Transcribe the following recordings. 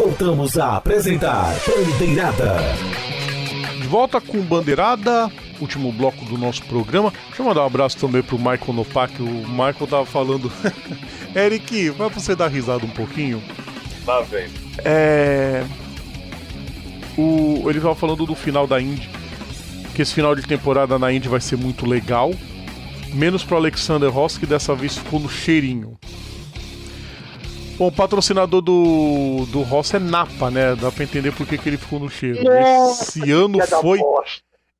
voltamos a apresentar Bandeirada. De volta com Bandeirada, último bloco do nosso programa. Deixa eu mandar um abraço também pro Michael Nopak. O Michael tava falando. Eric, vai pra você dar risada um pouquinho? Lá vem. É. O... Ele tava falando do final da Indy. Que esse final de temporada na Indy vai ser muito legal. Menos pro Alexander Ross, que dessa vez ficou no cheirinho. Bom, o patrocinador do, do Ross é Napa, né? Dá pra entender por que, que ele ficou no cheiro. Esse ano foi.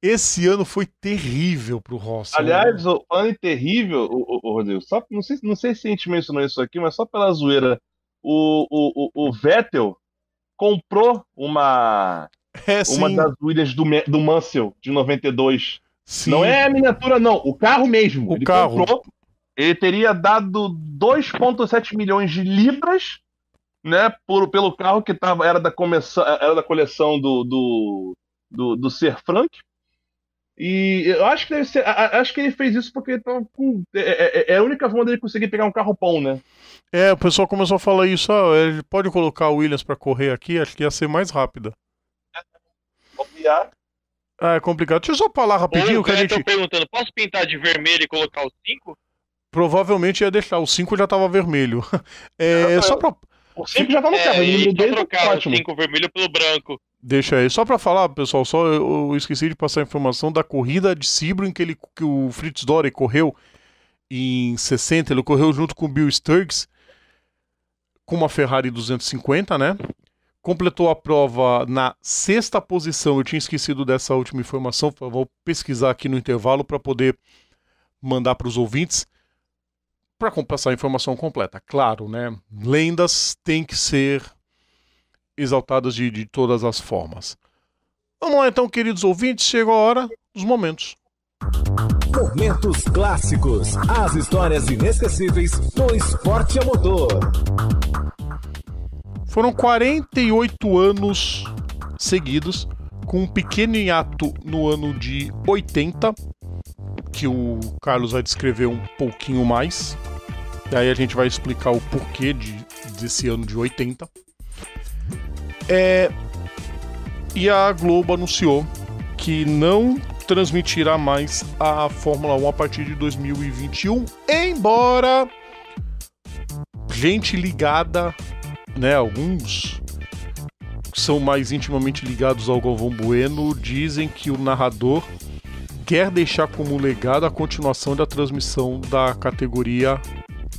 Esse ano foi terrível pro Ross. Aliás, o ano terrível, o, o, o Rodrigo, só, não, sei, não sei se a gente mencionou isso aqui, mas só pela zoeira. O, o, o, o Vettel comprou uma, é, uma sim. das Williams do, do Mansell de 92. Sim. Não é a miniatura, não. O carro mesmo. O ele carro. comprou. Ele teria dado 2,7 milhões de libras, né? Por, pelo carro que tava, era, da começa, era da coleção do, do, do, do Ser Frank. E eu acho que, deve ser, acho que ele fez isso porque ele tava com, é, é- é a única forma dele conseguir pegar um carro bom, né? É, o pessoal começou a falar isso. Ah, ele pode colocar o Williams pra correr aqui, acho que ia ser mais rápida. Ah, é complicado. Deixa eu só falar rapidinho Ou o que a gente perguntando, posso pintar de vermelho e colocar o 5? Provavelmente ia deixar. O 5 já tava vermelho. É, Não, só pra. O sempre já tá no É, carro. ele trocar o ótimo. 5 vermelho pelo branco. Deixa aí. Só pra falar, pessoal, só eu, eu esqueci de passar a informação da corrida de Sebring que, ele, que o Fritz Dory correu em 60. Ele correu junto com o Bill Sturgs com uma Ferrari 250, né? Completou a prova na sexta posição. Eu tinha esquecido dessa última informação. Vou pesquisar aqui no intervalo para poder mandar para os ouvintes para passar a informação completa. Claro, né? Lendas têm que ser exaltadas de, de todas as formas. Vamos lá então, queridos ouvintes, chegou a hora dos momentos. Momentos clássicos. As histórias inesquecíveis do esporte a motor. Foram 48 anos seguidos, com um pequeno hiato no ano de 80, que o Carlos vai descrever um pouquinho mais. E aí a gente vai explicar o porquê de, desse ano de 80. É, e a Globo anunciou que não transmitirá mais a Fórmula 1 a partir de 2021, embora gente ligada, né, alguns são mais intimamente ligados ao Galvão Bueno, dizem que o narrador quer deixar como legado a continuação da transmissão da categoria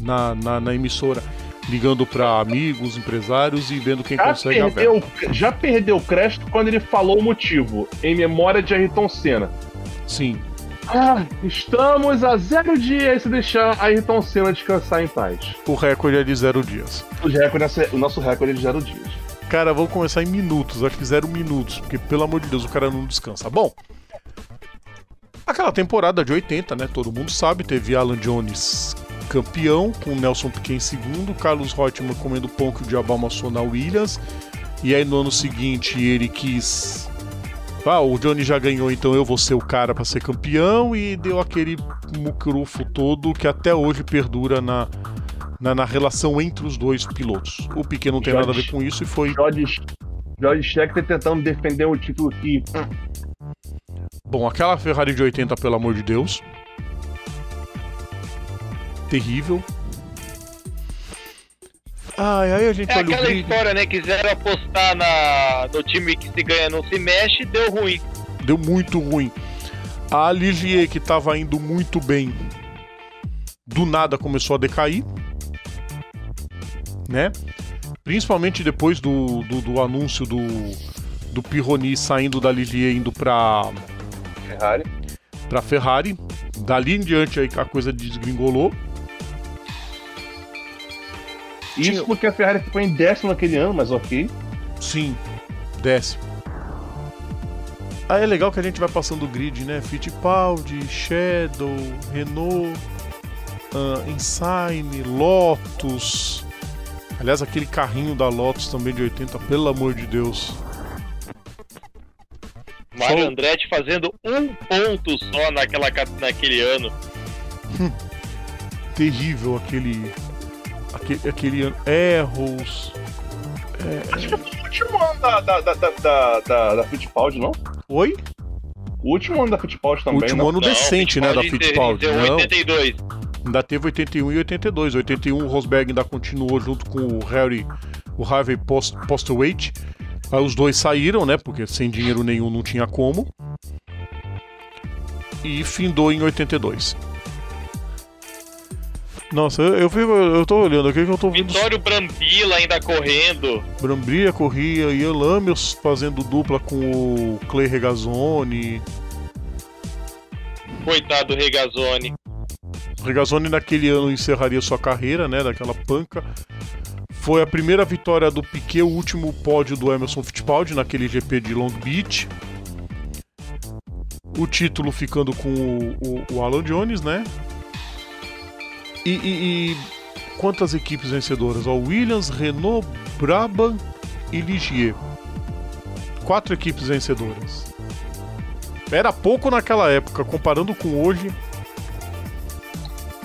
na, na, na emissora, ligando para amigos, empresários e vendo quem Já consegue a perdeu, já perdeu o crédito quando ele falou o motivo, em memória de Ayrton Senna. Sim. Ah, estamos a zero dias se deixar Ayrton Senna descansar em paz. O recorde é de zero dias. O, recorde, o nosso recorde é de zero dias. Cara, vamos começar em minutos, acho que zero minutos, porque pelo amor de Deus o cara não descansa. Bom, aquela temporada de 80, né? Todo mundo sabe, teve Alan Jones campeão, com Nelson Piquet em segundo, Carlos Reutemann comendo pão que o diabo amassou na Williams, e aí no ano seguinte ele quis. Ah, o Johnny já ganhou, então eu vou ser o cara para ser campeão, e deu aquele mucrufo todo que até hoje perdura na, na, na relação entre os dois pilotos. O Piquet não tem George- nada a ver com isso e foi George, George Scheckter tentando defender o título que Bom, aquela Ferrari de 80, pelo amor de Deus. Terrível. Ai, aí a gente É olha o aquela história, né? Quiseram apostar na, no time que se ganha não se mexe, deu ruim. deu muito ruim. A Ligier, que tava indo muito bem, do nada começou a decair. Né? Principalmente depois do, do, do anúncio do, do Pironi saindo da Ligier indo pra, Ferrari. pra Ferrari. Dali em diante aí a coisa desgringolou. Isso Tinha- porque a Ferrari ficou em décimo naquele ano, mas ok. Sim, décimo. Aí é legal que a gente vai passando o grid, né? Fittipaldi, Shadow, Renault, Insign, Lotus. Aliás, aquele carrinho da Lotus também de 80, pelo amor de Deus. Mário Só- Andretti fazendo um ponto só naquela, naquele ano. Terrível aquele. Aquele, aquele Arrows. É, Acho que foi o último ano da, da, da, da, da, da Fittipaldi, não? Oi? O último ano da Fittipaldi também, último não? ano decente, né, da Fittipaldi. Deu Não, 82. ainda teve 81 e 82. 81 o Rosberg ainda continuou junto com o Harry, o Harvey Post, Postlewaite. Aí os dois saíram, né, porque sem dinheiro nenhum não tinha como. E findou em 82. Nossa, eu, eu, fico, eu tô olhando aqui que eu tô vendo Vitório Brambila ainda correndo. Brambria corria, Ian Lamios fazendo dupla com o Clay Regazzoni. Coitado do Regazzoni. Regazzoni naquele ano encerraria sua carreira, né, daquela panca. Foi a primeira vitória do Piquet, o último pódio do Emerson Fittipaldi naquele GP de Long Beach. O título ficando com o, o- o Alan Jones, né? E, e- e quantas equipes vencedoras? Ó, Williams, Renault, Brabham e Ligier. Quatro equipes vencedoras. Era pouco naquela época, comparando com hoje.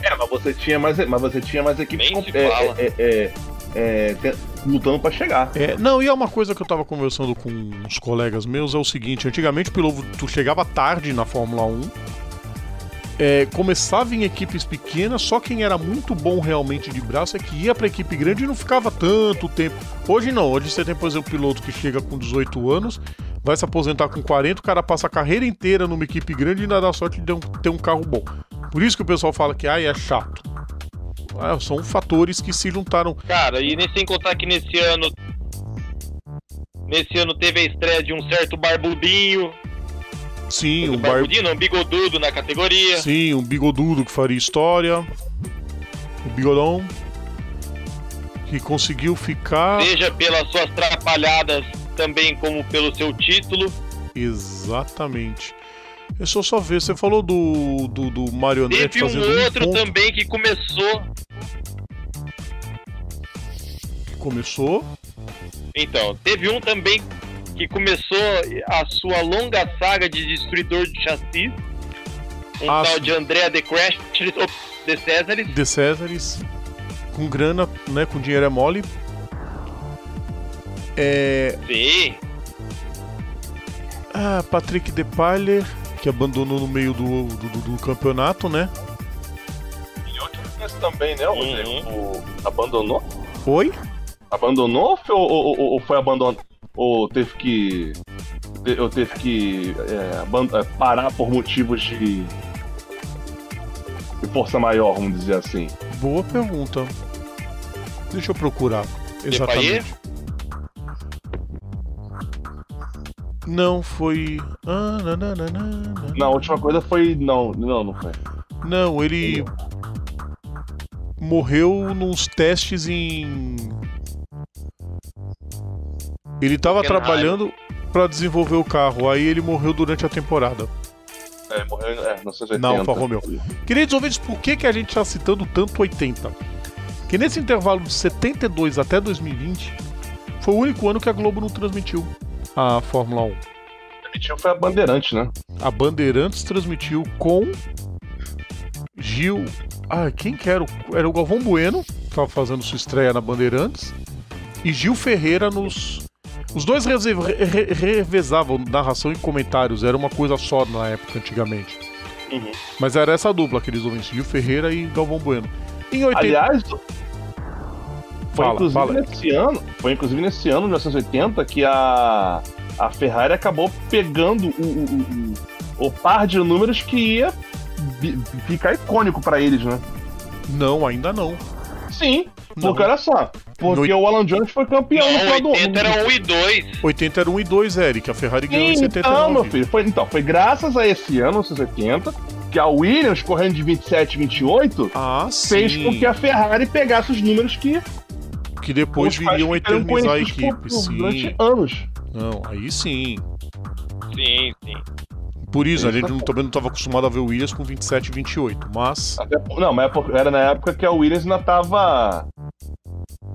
É, mas você tinha mais, mas você tinha mais equipes com- é, é, é, é, te- lutando pra chegar. É, não, e é uma coisa que eu tava conversando com uns colegas meus, é o seguinte, antigamente o piloto tu chegava tarde na Fórmula 1, é, começava em equipes pequenas, só quem era muito bom realmente de braço é que ia pra equipe grande e não ficava tanto tempo. Hoje não, hoje você tem, por exemplo, um piloto que chega com 18 anos, vai se aposentar com 40, o cara passa a carreira inteira numa equipe grande e ainda dá sorte de ter um- carro bom. Por isso que o pessoal fala que ai, é chato. Ah, são fatores que se juntaram. Cara, e nem sem contar que nesse ano. Nesse ano teve a estreia de um certo Barbudinho. Sim, o Bar... Barbudinho, não, Bigodudo na categoria. Sim, um bigodudo que faria história. O bigodão. Que conseguiu ficar. Seja pelas suas trapalhadas, também como pelo seu título. Exatamente. É só só ver, você falou do, do, do Marionete Teve um fazendo outro ponto também que começou. que começou. Então, teve um também que começou a sua longa saga de destruidor de chassis. Um Ah, tal de Andrea de Crash de Césares. De Césares. Com grana, né? Com dinheiro é mole. É. Sim. Ah, Patrick Depailler, que abandonou no meio do, do, do- do campeonato, né? E outro também, né, Rodrigo? Uhum. O- Abandonou? Oi? Abandonou ou foi, ou, ou- ou foi abandonado? Ou teve que. Ou teve que é, é, parar por motivos de. de força maior, vamos dizer assim. Boa pergunta. Deixa eu procurar. Exatamente. Não, foi. Ah, nananana. Não, a última coisa foi. Não, não, não foi. Não, ele morreu nos testes em. Ele tava Hockenheim. trabalhando pra desenvolver o carro, aí ele morreu durante a temporada. É, morreu em é, 1980. Não, Alfa Romeo. Queridos ouvintes, por que, que a gente tá citando tanto 80? Que nesse intervalo de 72 até 2020 foi o único ano que a Globo não transmitiu a Fórmula 1. Permitiu foi a Bandeirante, né? A Bandeirantes transmitiu com Gil. Ah, quem que era? o- Era o Galvão Bueno, que tava fazendo sua estreia na Bandeirantes. E Gil Ferreira nos. Os dois re- re- revezavam narração e comentários, era uma coisa só na época, antigamente. Uhum. Mas era essa dupla, aqueles ouvintes, Gil Ferreira e Galvão Bueno. Em 80. Aliás, foi Fala, inclusive fala. nesse ano, foi inclusive nesse ano, 1980, que a, a Ferrari acabou pegando o, o, o, o par de números que ia ficar icônico pra eles, né? Não, ainda não. Sim. Porque olha só, porque No- o Alan Jones foi campeão no final do 80 era 1 e 2. 80 era 1 e 2, Eric. A Ferrari ganhou em Sim, então, meu 79. filho, foi, então, foi graças a esse ano, 1980, que a Williams, correndo de 27 28, Ah, fez sim. com que a Ferrari pegasse os números que Que depois os viriam eternizar a equipe. por- Sim. durante anos. Não, aí sim. Sim, sim. Por isso, a gente não- também não estava acostumado a ver o Williams com 27 e 28. Mas. Não, mas é era na época que a Williams ainda tava.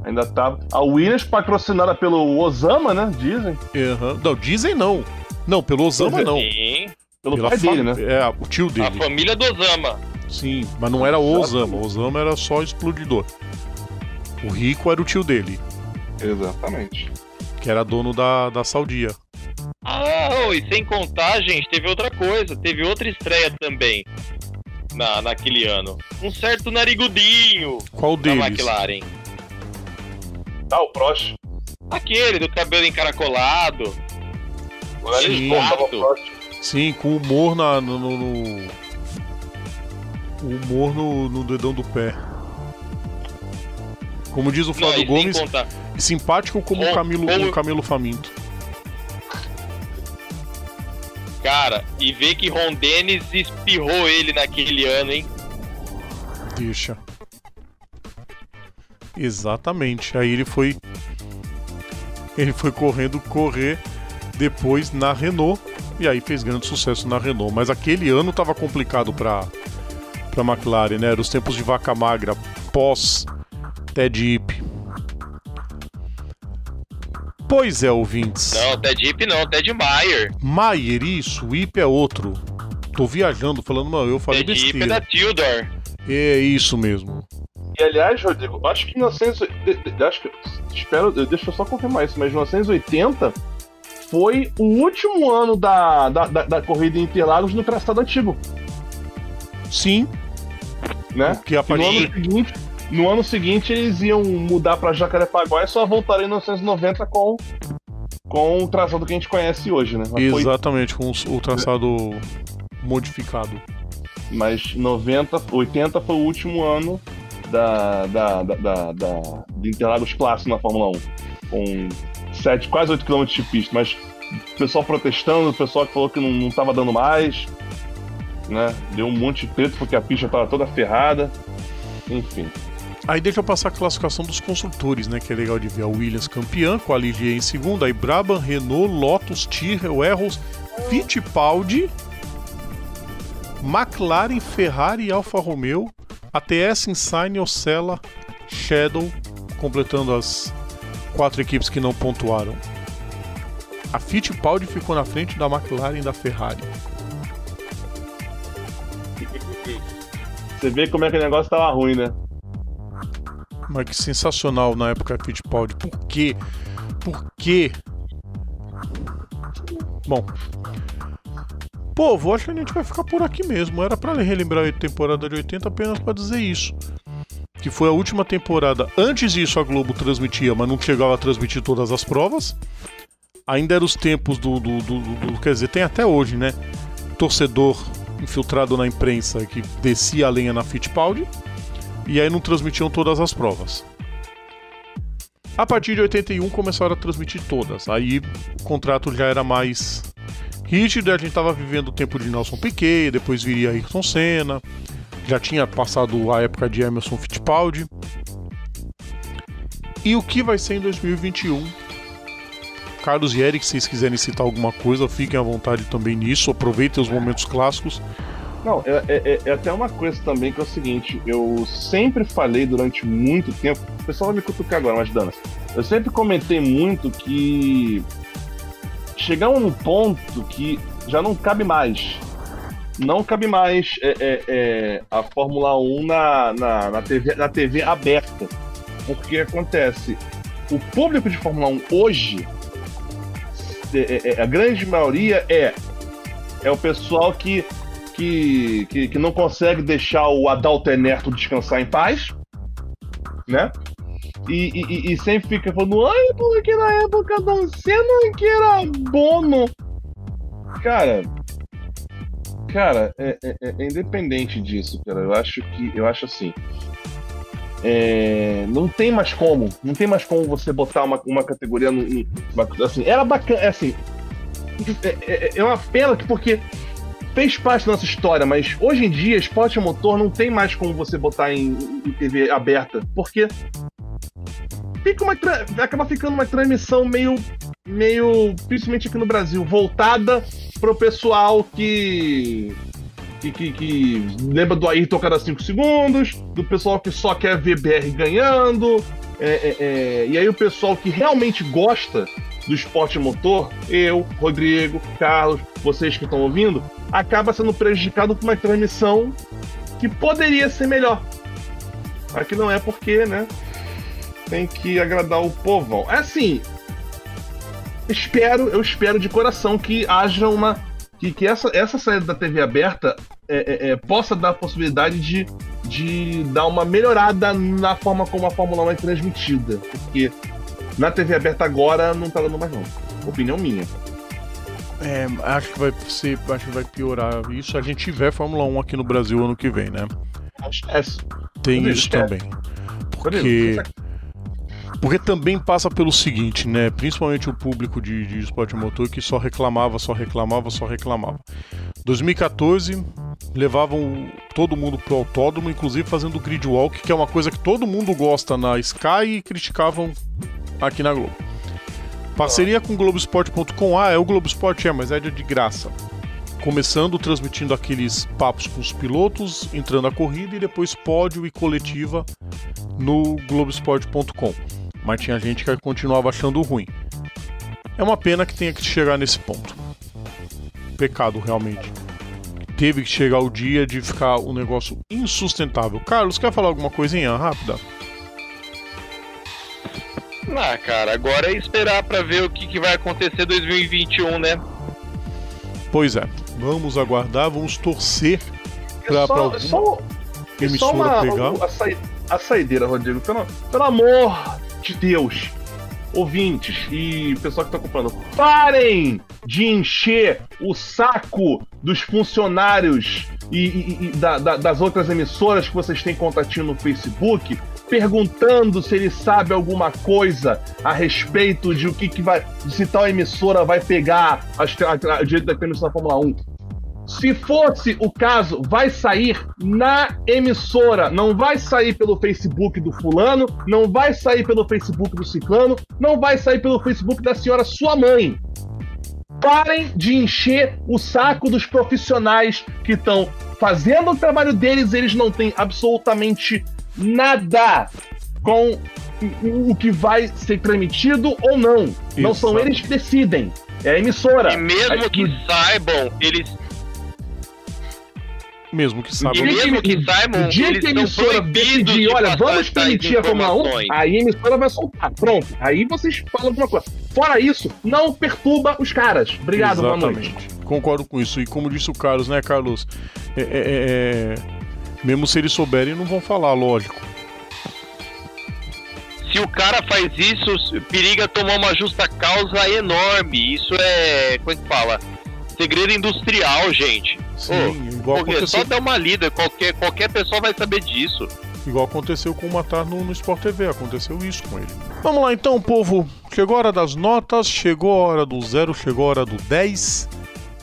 Ainda tava. A Williams patrocinada pelo Osama, né? Dizem. aham. Não, dizem não. Não, pelo Osama não. Sim. Pelo Pela pai dele, né? É, o tio A dele. família do Osama. Sim, mas não era o Osama. O Osama era só explodidor. O rico era o tio dele. Exatamente. que era dono da, da Saudia. Ah, oh, e sem contar, gente, teve outra coisa, teve outra estreia também na, naquele ano. Um certo narigudinho Qual da deles? McLaren. Tá, o Prost. Aquele do cabelo encaracolado. Sim. Sim, com humor na, no, no- no- o humor no, no dedão do pé. Como diz o Não, Flávio sem Gomes, simpático como o Camilo, como- o Camilo Faminto. Cara, e ver que Ron Dennis espirrou ele naquele ano, hein? Deixa. Exatamente. Aí ele foi. Ele foi correndo correr depois na Renault. E aí fez grande sucesso na Renault. Mas aquele ano tava complicado pra, pra McLaren, né? Era os tempos de vaca magra pós Ted Ip. Pois é, ouvintes. Não, Ted Ip não, Ted Meyer. Maier, isso, Ip é outro. Tô viajando, falando, não, eu falei Ted Ip é besteira. da Tildor. É isso mesmo. E aliás, Rodrigo, acho que em 1980. de- de- Acho que. Espero. Deixa eu só confirmar isso, mas 1980 foi o último ano da, da, da, da corrida em Interlagos no traçado antigo, Sim, né? porque a E no ano partir. seguinte. No ano seguinte eles iam mudar pra Jacarepaguá e só voltaram em 1990 com, com o traçado que a gente conhece hoje, né? Mas, foi, Exatamente, com os- o traçado modificado. mas 90, 80 foi o último ano da, da, da, da, de Interlagos clássico na Fórmula 1. Com 7, quase 8 km de pista, mas o pessoal protestando, o pessoal que falou que não, não tava dando mais, né? Deu um monte de preto porque a pista tava toda ferrada. Enfim. Aí deixa eu passar a classificação dos construtores, né? Que é legal de ver. A Williams campeã, com a Ligier em segunda, aí Brabham, Renault, Lotus, Tyrrell, Erros, Fittipaldi, McLaren, Ferrari e Alfa Romeo, ATS, Insign, Ocella, Shadow, completando as quatro equipes que não pontuaram. A Fittipaldi ficou na frente da McLaren e da Ferrari. Você vê como é que o negócio tava ruim, né? Mas que sensacional na época Fittipaldi. Por quê? Por quê? Bom. Povo, acho que a gente vai ficar por aqui mesmo. Era pra relembrar a temporada de 80 apenas pra dizer isso. Que foi a última temporada. Antes disso a Globo transmitia, mas não chegava a transmitir todas as provas. Ainda eram os tempos do, do, do- do- do- Quer dizer, tem até hoje, né? Torcedor infiltrado na imprensa que descia a lenha na Fittipaldi e aí não transmitiam todas as provas. A partir de 81 começaram a transmitir todas. Aí o contrato já era mais rígido, e a gente estava vivendo o tempo de Nelson Piquet, depois viria Ayrton Senna, já tinha passado a época de Emerson Fittipaldi. E o que vai ser em 2021? Carlos e Eric, se vocês quiserem citar alguma coisa, fiquem à vontade também nisso, aproveitem os momentos clássicos. Não, é, é- é- é até uma coisa também que é o seguinte, eu sempre falei durante muito tempo, o pessoal vai me cutucar agora, mas Dana, eu sempre comentei muito que chegamos num ponto que já não cabe mais. Não cabe mais é, é, é, a Fórmula 1 na, na, na, TV, na TV aberta. Porque acontece, o público de Fórmula 1 hoje, é, é, é, a grande maioria é, é o pessoal que que, que, que não consegue deixar o Adalto Enerto descansar em paz, né? E, e- e- sempre fica falando, ai, porque na época do Senna que era Bono. Cara, cara, é, é- é independente disso, cara. Eu acho que, eu acho assim, é, não tem mais como, não tem mais como você botar uma, uma categoria no, assim, era bacana, é assim, é, é- é uma pena que porque fez parte da nossa história, mas hoje em dia, esporte a motor não tem mais como você botar em, em TV aberta, porque fica uma, acaba ficando uma transmissão meio, meio, principalmente aqui no Brasil, voltada pro pessoal que que, que, que lembra do Ayrton cada 5 segundos, do pessoal que só quer ver BR ganhando, é, é, é, e aí o pessoal que realmente gosta do esporte motor, eu, Rodrigo, Carlos, vocês que estão ouvindo, acaba sendo prejudicado por uma transmissão que poderia ser melhor. Aqui não é porque, né? Tem que agradar o povão. É assim. espero, eu espero de coração que haja uma. que, que essa, essa saída da TV aberta é, é, é, possa dar a possibilidade de, de dar uma melhorada na forma como a Fórmula 1 é transmitida. Porque na TV aberta agora não tá dando mais não. Opinião minha. É, acho que vai ser, acho que vai piorar isso se a gente tiver Fórmula 1 aqui no Brasil ano que vem, né? Esquece. Tem Rodrigo, isso esquece. também. Porque porque também passa pelo seguinte, né? Principalmente o público de, de esporte motor que só reclamava, só reclamava, só reclamava. 2014 levavam todo mundo pro autódromo, inclusive fazendo grid walk, que é uma coisa que todo mundo gosta na Sky e criticavam aqui na Globo. Parceria com Globoesporte.com. Ah, é o Globoesporte, é, mas é de de graça. Começando transmitindo aqueles papos com os pilotos, entrando a corrida e depois pódio e coletiva no Globoesporte.com. Mas tinha gente que continuava achando ruim. É uma pena que tenha que chegar nesse ponto. Pecado, realmente. Teve que chegar o dia de ficar um negócio insustentável. Carlos, quer falar alguma coisinha rápida? Ah, cara, agora é esperar pra ver o que, que vai acontecer em 2021, né? Pois é, vamos aguardar, vamos torcer É pra, pra só, alguma é só, é emissora só uma, pegar. a, a saideira, Rodrigo. Pelo, pelo amor de Deus, ouvintes e pessoal que tá comprando, parem de encher o saco dos funcionários e, e- e da- da- das outras emissoras que vocês têm contatinho no Facebook, perguntando se ele sabe alguma coisa a respeito de o que, que vai. se tal emissora vai pegar as, a, a, o direito da transmissão da Fórmula 1. Se fosse o caso, vai sair na emissora. Não vai sair pelo Facebook do fulano, não vai sair pelo Facebook do ciclano, não vai sair pelo Facebook da senhora sua mãe. Parem de encher o saco dos profissionais que estão fazendo o trabalho deles, eles não têm absolutamente nada com o- que vai ser transmitido ou não. Não são eles que decidem. É a emissora. E mesmo que saibam, eles. Mesmo que E saibam. dia mesmo que saibam, No dia que a emissora decidir, de olha, vamos permitir a Fórmula 1, informações. aí a emissora vai soltar. Pronto. Aí vocês falam alguma coisa. Fora isso, não perturba os caras. Obrigado, boa noite. Exatamente. Concordo com isso. E como disse o Carlos, né, Carlos? É, é- é- é- Mesmo se eles souberem, não vão falar, lógico. Se o cara faz isso, periga tomar uma justa causa enorme. Isso é. Como é que fala? Segredo industrial, gente. Sim, igual, Porque aconteceu, só dar uma lida, qualquer, qualquer pessoa vai saber disso. igual aconteceu com o Matar no, no Sport TV. Aconteceu isso com ele. Vamos lá então, povo. Chegou a hora das notas, chegou a hora do zero, chegou a hora do 10.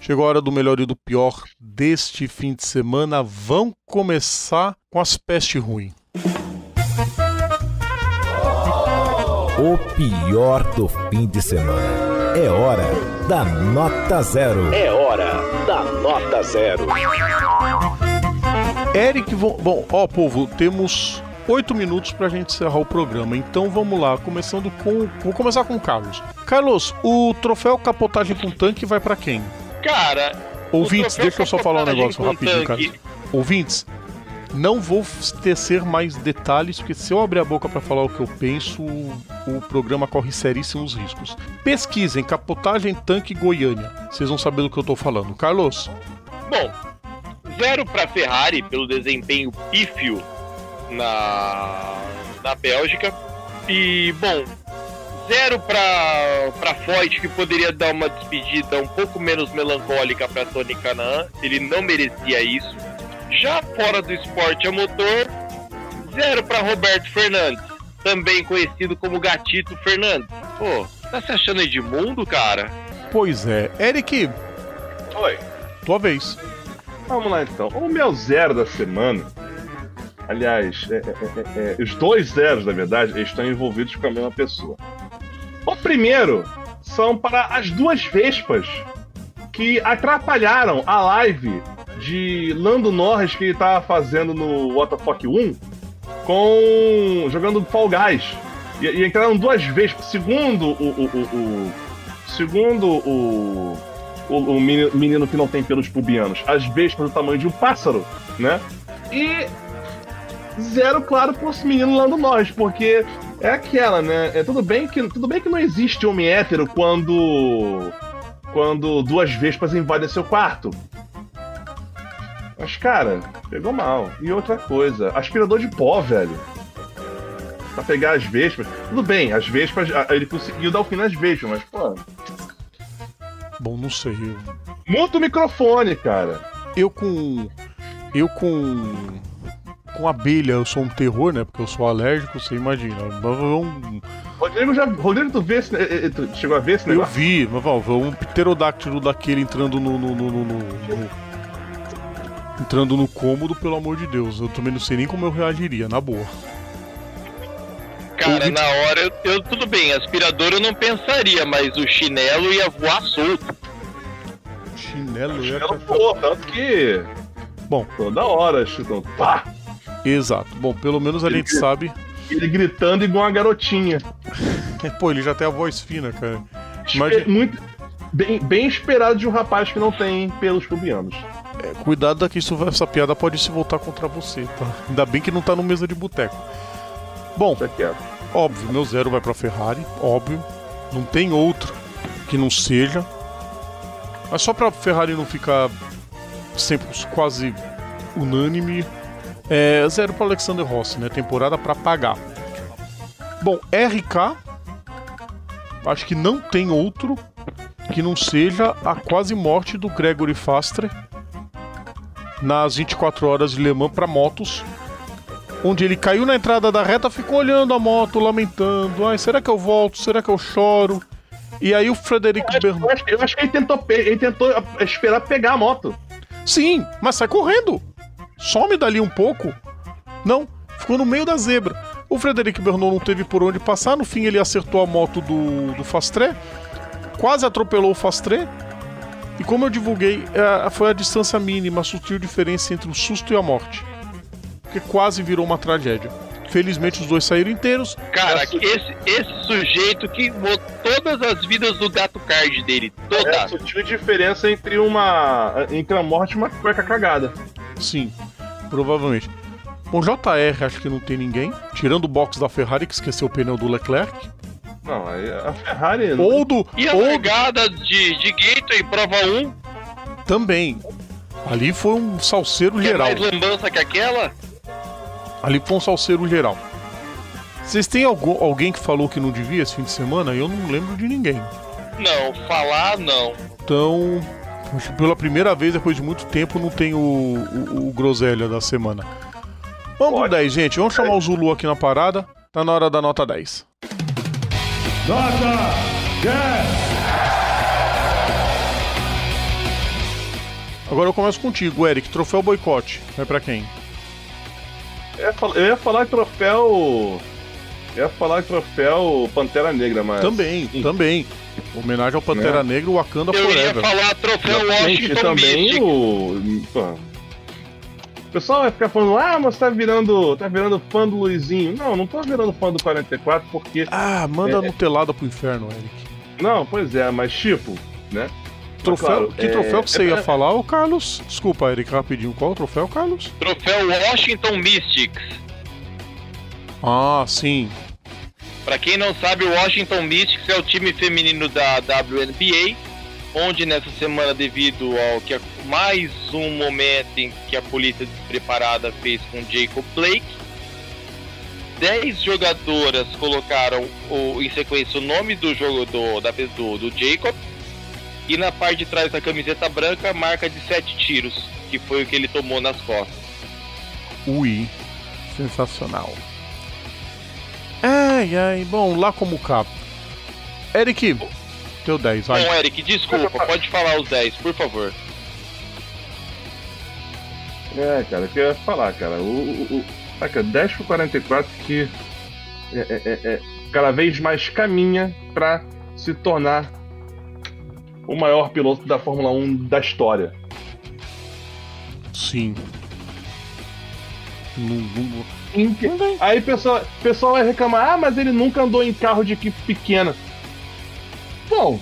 Chegou a hora do melhor e do pior deste fim de semana. Vão começar com as pestes ruins. O pior do fim de semana. É hora da nota zero. É hora da nota zero. Eric, bom, ó, povo, temos oito minutos pra gente encerrar o programa. Então vamos lá, começando com. Vou começar com o Carlos. Carlos, o troféu capotagem com tanque vai pra quem? Cara. Ouvintes, deixa eu só falar um negócio rapidinho, tanque. Carlos. Ouvintes, não vou tecer mais detalhes, porque se eu abrir a boca pra falar o que eu penso, o, programa corre seríssimos riscos. Pesquisem capotagem tanque Goiânia. Vocês vão saber do que eu tô falando. Carlos, Bom, zero pra Ferrari pelo desempenho pífio na, na Bélgica. E, bom, zero pra, pra Ford, que poderia dar uma despedida um pouco menos melancólica pra Tony Canaan. Ele não merecia isso. Já fora do esporte a motor, zero pra Roberto Fernandes, também conhecido como Gatito Fernandes. Pô, tá se achando Edmundo, cara? pois é. Eric, Oi. tua vez. Vamos lá então. O meu zero da semana. Aliás, é- é- é- é- os dois zeros, na verdade, estão envolvidos com a mesma pessoa. O primeiro são para as duas Vespas que atrapalharam a live de Lando Norris que ele estava fazendo no WTF 1 com. jogando Fall Guys. E, e entraram duas Vespas. Segundo o. o- o- o- segundo o, o menino, menino que não tem pelos pubianos, as vespas do tamanho de um pássaro, né? E zero, claro, pro menino Lando Norris, porque É aquela, né? É tudo bem que tudo bem que não existe homem hétero quando quando duas vespas invadem seu quarto. Mas cara, pegou mal. E outra coisa, aspirador de pó, velho. Pra pegar as vespas. Tudo bem, as vespas, ele conseguiu dar o fim nas vespas, mas pô. Bom, não sei. Eu... Muta o microfone, cara. Eu com eu com com abelha eu sou um terror, né? Porque eu sou alérgico, você imagina. Um... Rodrigo já. Rodrigo, tu, vê esse, eh, eh, tu chegou a ver esse negócio? Eu vi, mas um pterodáctilo daquele entrando no, no, no, no, Entrando no cômodo, pelo amor de Deus. Eu também não sei nem como eu reagiria, na boa. Cara, na hora, eu, eu, tudo bem, aspirador eu não pensaria, mas o chinelo ia voar solto. Chinelo, o chinelo ia... voou, tanto que. Bom. Toda hora, chutando. Pá! Exato. Bom, pelo menos a ele gente sabe. Ele gritando igual uma garotinha. Pô, ele já tem a voz fina, cara. Imagina... Muito bem, bem esperado de um rapaz que não tem pelos pubianos. É, cuidado daqui, isso, essa piada pode se voltar contra você, tá? Ainda bem que não tá no mesa de boteco. Bom, óbvio, meu zero vai pra Ferrari, óbvio. Não tem outro que não seja. Mas só pra Ferrari não ficar sempre quase unânime, é, zero para Alexander Rossi, né? Temporada para pagar. Bom, RK, acho que não tem outro que não seja a quase morte do Gregory Fastre nas 24 horas de Le Mans para motos, onde ele caiu na entrada da reta, ficou olhando a moto, lamentando, ai, será que eu volto? Será que eu choro? E aí o Frederico eu eu, acho, eu acho que ele tentou, ele tentou esperar pegar a moto. Sim, mas sai correndo some dali um pouco. Não, ficou no meio da zebra. O Frederic Bernot não teve por onde passar, no fim ele acertou a moto do, do Fastré, quase atropelou o Fastré. E como eu divulguei, é, foi a distância mínima, a sutil diferença entre o susto e a morte. Porque quase virou uma tragédia. Felizmente os dois saíram inteiros. Cara, esse, esse sujeito que todas as vidas do gato card dele. Todas. É a sutil diferença entre uma. entre a morte e uma cueca cagada. Sim, provavelmente. Bom, JR acho que não tem ninguém. Tirando o box da Ferrari que esqueceu o pneu do Leclerc. Não, a Ferrari. Ou do. E a ou... largada de, de Gateway, prova 1? Também. Ali foi um salseiro geral. mais lambança que aquela? Ali foi um salseiro geral. Vocês têm algum, alguém que falou que não devia esse fim de semana? Eu não lembro de ninguém. Não, falar não. Então, pela primeira vez, depois de muito tempo, não tem o, o, o groselha da semana. Vamos pro 10, gente. Vamos chamar o Zulu aqui na parada. Tá na hora da nota 10. Nota 10! Agora eu começo contigo, Eric. Troféu boicote. Vai pra quem? Eu ia falar troféu. Eu ia falar troféu Pantera Negra, mas. Também, Sim. também. Homenagem ao Pantera né? Negra, Wakanda Eu Forever. Eu ia falar troféu Washington também o... o pessoal vai ficar falando, ah, mas tá virando, tá virando fã do Luizinho. Não, não tô virando fã do 44 porque. Ah, manda é... Nutelada pro inferno, Eric. Não, pois é, mas tipo, né? Troféu, claro, que é... troféu que você é... ia falar, ô Carlos? Desculpa, Eric, rapidinho. Qual o troféu, Carlos? Troféu Washington Mystics. Ah, sim. Para quem não sabe, o Washington Mystics é o time feminino da WNBA, onde nessa semana, devido ao que é mais um momento em que a polícia despreparada fez com Jacob Blake, 10 jogadoras colocaram o, em sequência o nome do jogador da do, do Jacob e na parte de trás da camiseta branca marca de 7 tiros, que foi o que ele tomou nas costas. Ui, sensacional. Ai, ai, bom, lá como capo. Eric, teu 10, vai. Não, Eric, desculpa, pode falar os 10, por favor. É, cara, o que eu ia falar, cara. O, o, o 10 pro 44 que é, é, é, é, cada vez mais caminha para se tornar o maior piloto da Fórmula 1 da história. Sim. Aí o pessoal, pessoal vai reclamar, ah, mas ele nunca andou em carro de equipe pequena. Bom,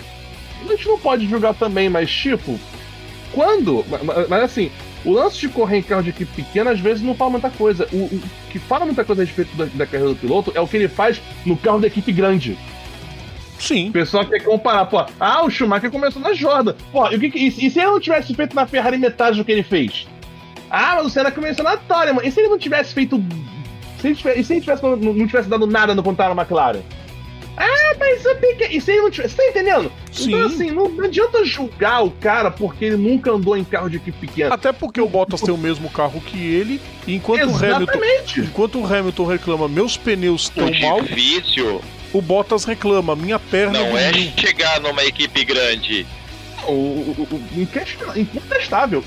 a gente não pode julgar também, mas tipo, quando. Mas, mas assim, O lance de correr em carro de equipe pequena, às vezes, não fala muita coisa. O, o que fala muita coisa a respeito da, da, carreira do piloto é o que ele faz no carro da equipe grande. Sim. O pessoal quer comparar, pô. Ah, o Schumacher começou na Jordan. Pô, e, e, e se ele não tivesse feito na Ferrari metade do que ele fez? Ah, mas o Senna começou na Toreman. E se ele não tivesse feito. Se ele tivesse, e se ele tivesse, não, não tivesse dado nada no pontar na McLaren? Ah, mas eu. E se ele não tivesse. Você tá entendendo? Sim. Então, assim, não, não, adianta julgar o cara porque ele nunca andou em carro de equipe pequena. Até porque o Bottas tem o mesmo carro que ele, enquanto o Hamilton. Enquanto o Hamilton reclama, meus pneus estão mal. Difícil. O Bottas reclama, minha perna. Não é chegar numa equipe grande. O, o, o, incontestável,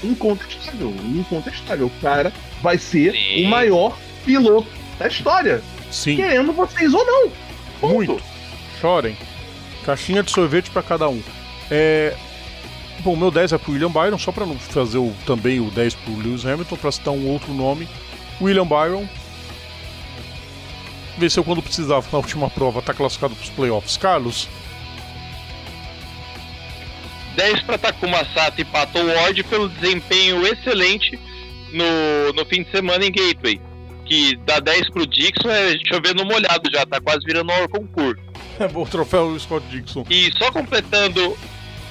incontestável, incontestável. O cara vai ser Sim. o maior piloto da história. Sim. Querendo vocês ou não. Ponto. Muito. Chorem. Caixinha de sorvete para cada um. É... Bom, meu 10 é pro William Byron, só para não fazer o, também o 10 pro Lewis Hamilton, para citar um outro nome. William Byron venceu quando precisava na última prova, tá classificado pros playoffs. Carlos? 10 para Takuma Sato e Pato Ward pelo desempenho excelente no, no fim de semana em Gateway. Que dá 10 pro Dixon é chovendo molhado já, tá quase virando um concurso. É bom o troféu Scott Dixon. E só completando.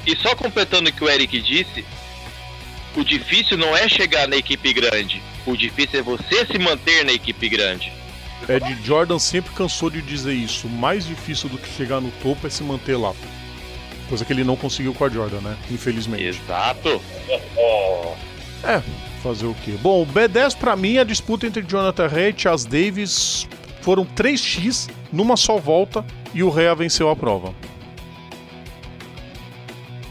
E só completando o que o Eric disse, o difícil não é chegar na equipe grande. O difícil é você se manter na equipe grande. Ed Jordan sempre cansou de dizer isso. O mais difícil do que chegar no topo é se manter lá. Coisa que ele não conseguiu com a Jordan, né? Infelizmente. Exato. É, fazer o quê? Bom, B10 para mim a disputa entre Jonathan Ray e Chas Davis foram 3x numa só volta e o Rea venceu a prova.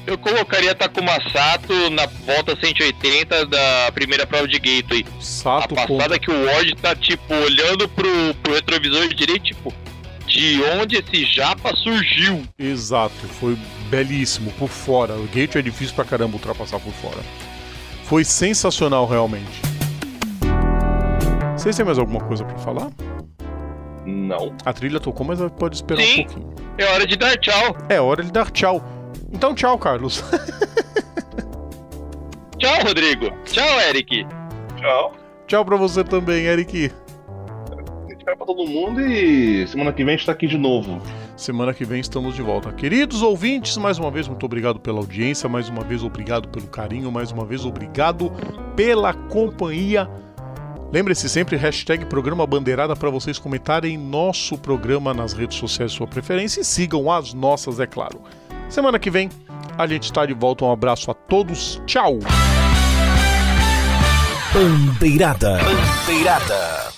Eu colocaria Takuma Sato na volta 180 da primeira prova de Gateway. Sato a passada contra... que o Ward tá, tipo, olhando pro, pro retrovisor direito, tipo, de onde esse japa surgiu. Exato, foi belíssimo, por fora. O Gateway é difícil pra caramba ultrapassar por fora. Foi sensacional, realmente. Vocês têm mais alguma coisa para falar? Não. A trilha tocou, mas pode esperar Sim, um pouquinho. É hora de dar tchau. É hora de dar tchau. Então, tchau, Carlos. tchau, Rodrigo. Tchau, Eric. Tchau. Tchau pra você também, Eric. Tchau pra todo mundo e semana que vem a gente tá aqui de novo. Semana que vem estamos de volta. Queridos ouvintes, mais uma vez, muito obrigado pela audiência, mais uma vez, obrigado pelo carinho, mais uma vez, obrigado pela companhia. Lembre-se sempre, hashtag Programa Bandeirada para vocês comentarem nosso programa nas redes sociais de sua preferência e sigam as nossas, é claro. Semana que vem a gente está de volta. Um abraço a todos. Tchau. Bandeirada. Bandeirada.